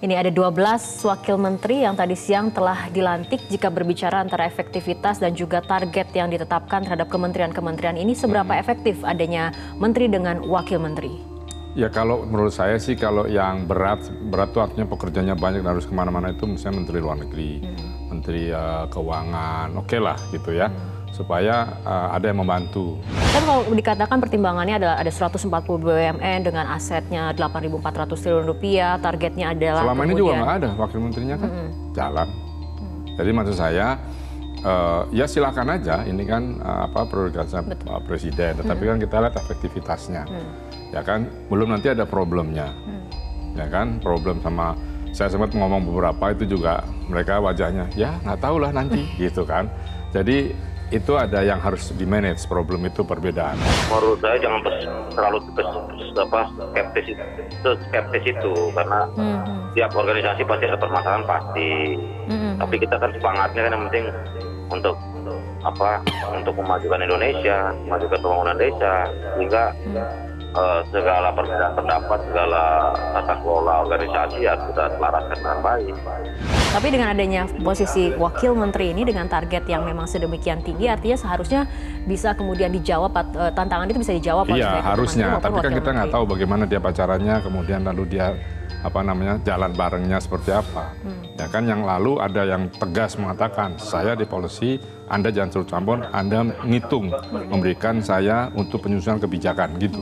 Ini ada 12 wakil menteri yang tadi siang telah dilantik jika berbicara antara efektivitas dan juga target yang ditetapkan terhadap kementerian-kementerian ini seberapa efektif adanya menteri dengan wakil menteri? Ya kalau menurut saya sih kalau yang berat, berat itu artinya pekerjaannya banyak dan harus ke mana-mana itu misalnya Menteri Luar Negeri, Menteri uh, Keuangan, oke lah gitu ya, supaya uh, ada yang membantu. Kan kalau dikatakan pertimbangannya adalah ada 140 BUMN dengan asetnya 8.400 triliun rupiah, targetnya adalah Selama ini juga kemudian- nggak ada wakil menterinya kan jalan. Jadi maksud saya eh, ya silakan aja. Ini kan eh, apa prioritasnya Pak Presiden, tetapi kan kita lihat efektivitasnya. Ya kan? Belum nanti ada problemnya. Ya kan? Problem sama saya sempat ngomong beberapa itu juga mereka wajahnya ya nggak tahu lah nanti gitu kan. Jadi itu ada yang harus di manage problem itu perbedaan. menurut saya jangan pes- terlalu pes- apa skeptis itu skeptis itu karena tiap organisasi pasti ada permasalahan pasti. Tapi kita kan semangatnya kan yang penting untuk apa untuk memajukan Indonesia memajukan pembangunan desa sehingga eh, segala perbedaan pendapat segala tata kelola organisasi harus kita selaraskan dengan baik Tapi dengan adanya posisi wakil menteri ini dengan target yang memang sedemikian tinggi, artinya seharusnya bisa kemudian dijawab, eh, tantangan itu bisa dijawab Iya harusnya, tapi kan kita nggak tahu bagaimana dia pacarannya, kemudian lalu dia apa namanya jalan barengnya seperti apa. Hmm. Ya kan yang lalu ada yang tegas mengatakan saya di polisi, Anda jangan suruh campur, Anda ngitung memberikan saya untuk penyusunan kebijakan gitu.